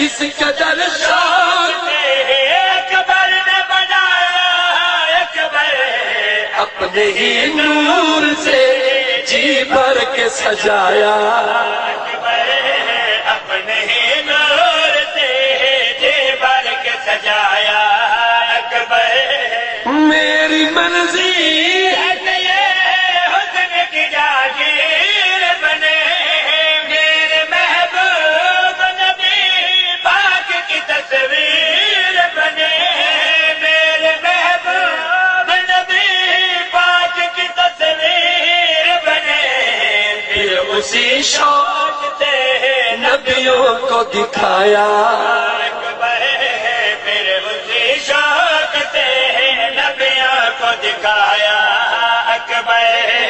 اس قدر شان اکبر نے بنایا اکبر اپنے ہی نور سے جی بھر کے سجایا۔ اپنے ہی نور سے جی بھر کے سجایا۔ اکبر میری منزل اسی شوق نے نبیوں کو دکھایا۔ میرے اسی شوق نے نبیوں کو دکھایا۔ اکبر